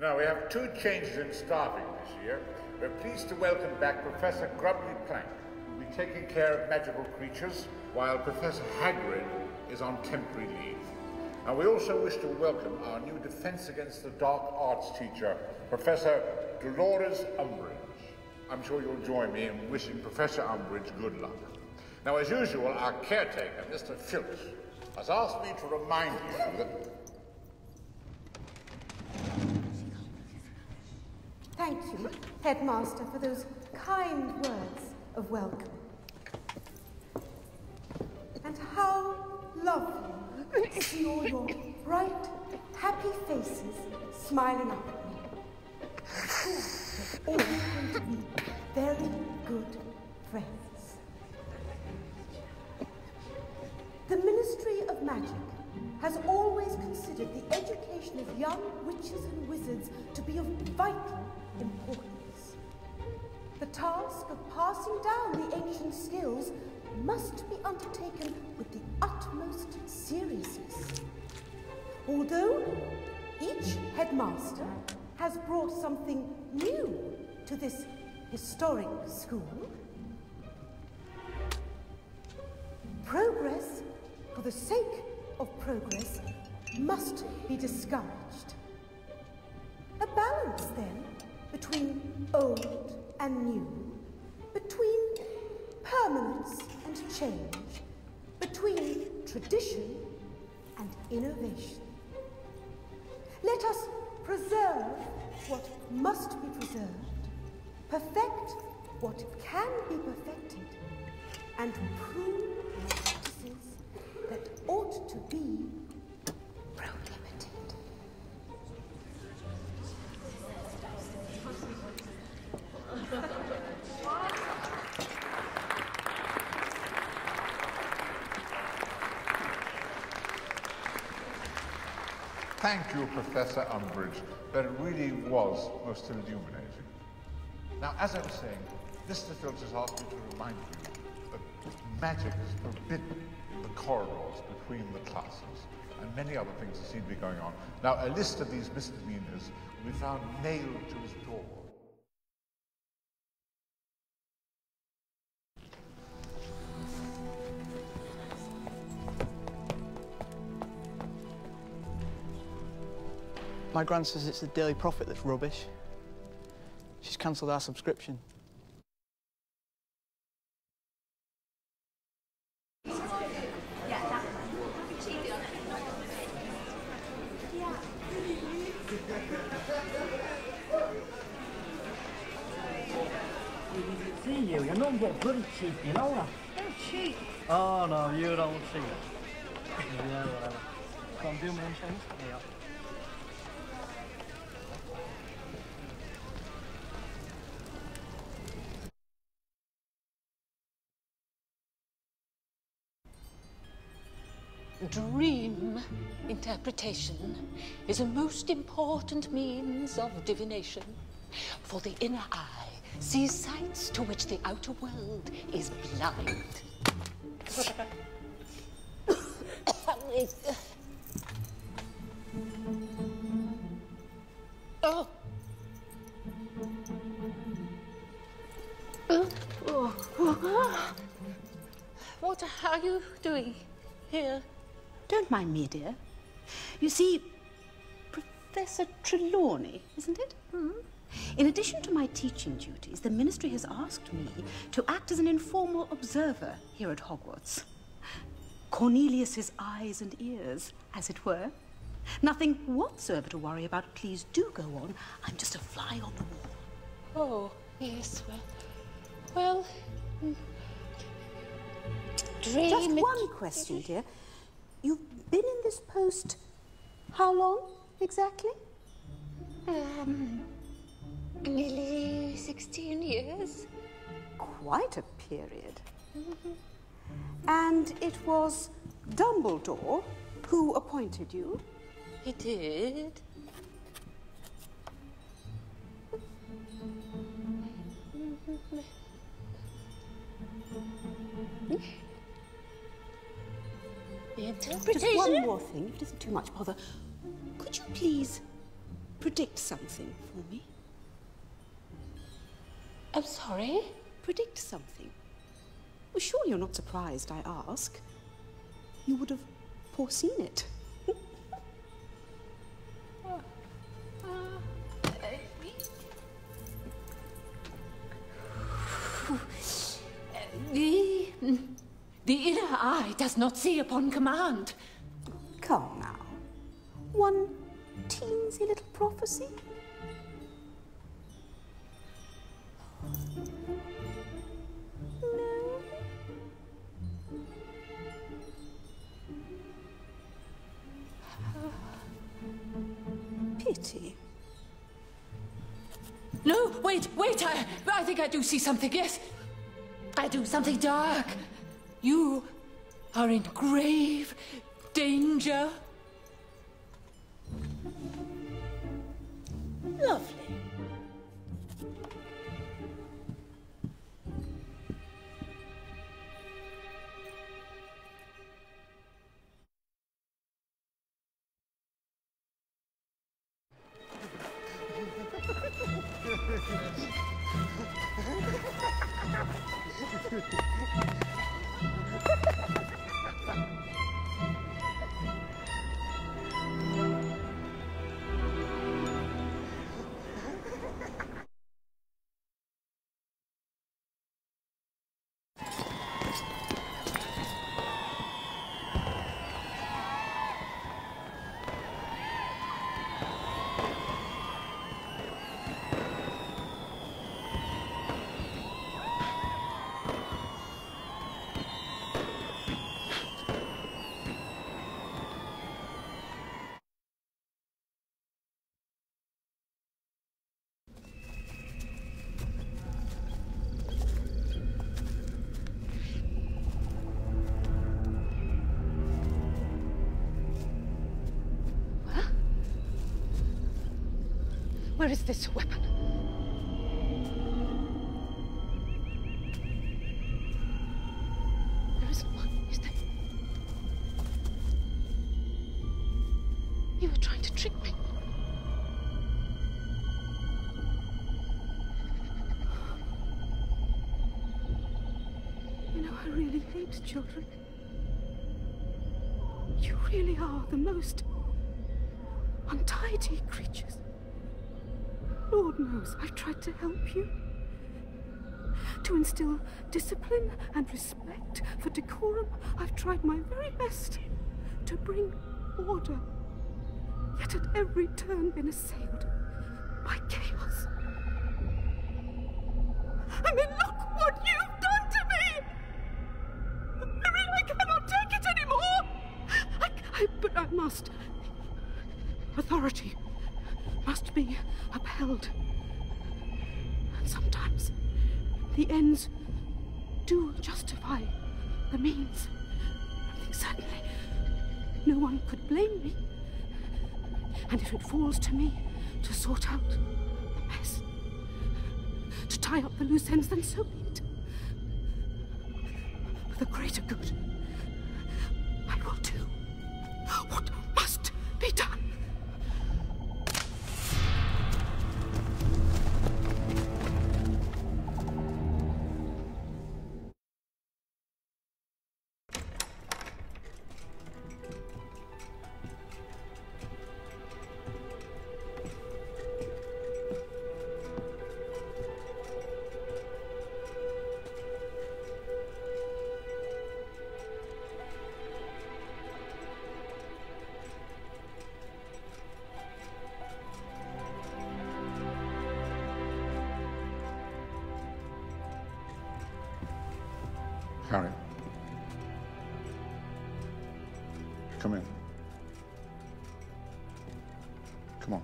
Now, we have two changes in staffing this year. We're pleased to welcome back Professor Grubbly Plank, who will be taking care of magical creatures, while Professor Hagrid is on temporary leave. And we also wish to welcome our new Defense Against the Dark Arts teacher, Professor Dolores Umbridge. I'm sure you'll join me in wishing Professor Umbridge good luck. Now, as usual, our caretaker, Mr. Filch, has asked me to remind you that Thank you, Headmaster, for those kind words of welcome. And how lovely to see all your bright, happy faces smiling up at me. You're all going to be very good friends. The Ministry of Magic has always considered the education of young witches and wizards to be of vital importance. The task of passing down the ancient skills must be undertaken with the utmost seriousness. Although each headmaster has brought something new to this historic school, progress for the sake of progress must be discouraged. A balance, then, between old and new, between permanence and change, between tradition and innovation. Let us preserve what must be preserved, perfect what can be perfected, and prune practices that ought to be Thank you, Professor Umbridge. That really was most illuminating. Now, as I was saying, Mr. Filch has asked me to remind you that magic is forbidden in the corridors between the classes, and many other things that seem to be going on. Now, a list of these misdemeanors will be found nailed to his door. My gran says it's the Daily Prophet that's rubbish. She's cancelled our subscription. See you, you're not get bloody cheap, you know that? I'm cheap. Oh no, you don't see it. yeah, whatever. Come do me things. Yeah. Dream interpretation is a most important means of divination, for the inner eye sees sights to which the outer world is blind. oh. Oh. What are you doing here? Don't mind me, dear. You see, Professor Trelawney, isn't it? Hmm? In addition to my teaching duties, the ministry has asked me to act as an informal observer here at Hogwarts. Cornelius's eyes and ears, as it were. Nothing whatsoever to worry about. Please do go on. I'm just a fly on the wall. Oh, yes, well. Well. mm, Dream. Just one question, dear. You've been in this post how long exactly? Um, nearly 16 years. Quite a period. And it was Dumbledore who appointed you? He did. The Just one more thing, if it isn't too much bother. Could you please predict something for me? I'm sorry? Predict something. Well, surely you're not surprised I ask. You would have foreseen it. The inner eye does not see upon command. Come now. One teensy little prophecy? No? Pity. No, wait, wait, I, I think I do see something, yes. I do, something dark. You are in grave danger. Lovely. Where is this weapon? There isn't one, is there? You were trying to trick me. You know, I really hate children. You really are the most untidy creatures. Lord knows I've tried to help you. To instill discipline and respect for decorum, I've tried my very best to bring order. Yet at every turn been assailed by chaos. I mean, look what you've done to me! I really cannot take it anymore! I, I, but I must. Authority must be upheld. And sometimes the ends do justify the means. I think certainly no one could blame me. And if it falls to me to sort out the mess, to tie up the loose ends, then so be it. For the greater good, I will do what must be done. Come in. Come on.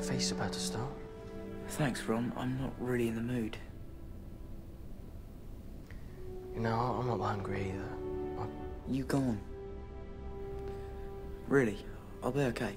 Feast's about to start. Thanks, Ron. I'm not really in the mood. You know, I'm not hungry either. I... You go on. Really, I'll be okay.